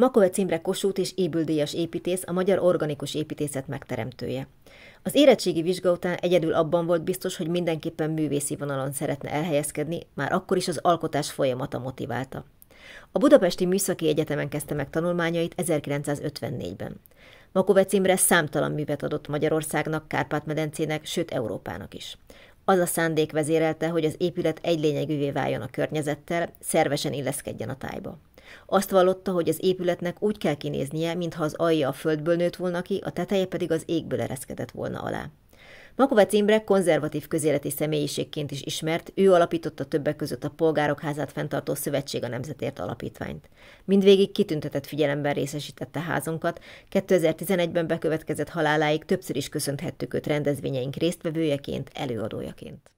Makovec Imre Kossuth és ébüldíjas építész, a magyar organikus építészet megteremtője. Az érettségi vizsga után egyedül abban volt biztos, hogy mindenképpen művészi vonalon szeretne elhelyezkedni, már akkor is az alkotás folyamata motiválta. A Budapesti Műszaki Egyetemen kezdte meg tanulmányait 1954-ben. Makovec Imre számtalan művet adott Magyarországnak, Kárpát-medencének, sőt Európának is. Az a szándék vezérelte, hogy az épület egy lényegűvé váljon a környezettel, szervesen illeszkedjen a tájba. Azt vallotta, hogy az épületnek úgy kell kinéznie, mintha az alja a földből nőtt volna ki, a teteje pedig az égből ereszkedett volna alá. Makovec Imre konzervatív közéleti személyiségként is ismert, ő alapította többek között a Polgárok Házát fenntartó Szövetség a Nemzetért Alapítványt. Mindvégig kitüntetett figyelemben részesítette házunkat, 2011-ben bekövetkezett haláláig többször is köszönhettük őt rendezvényeink résztvevőjeként, előadójaként.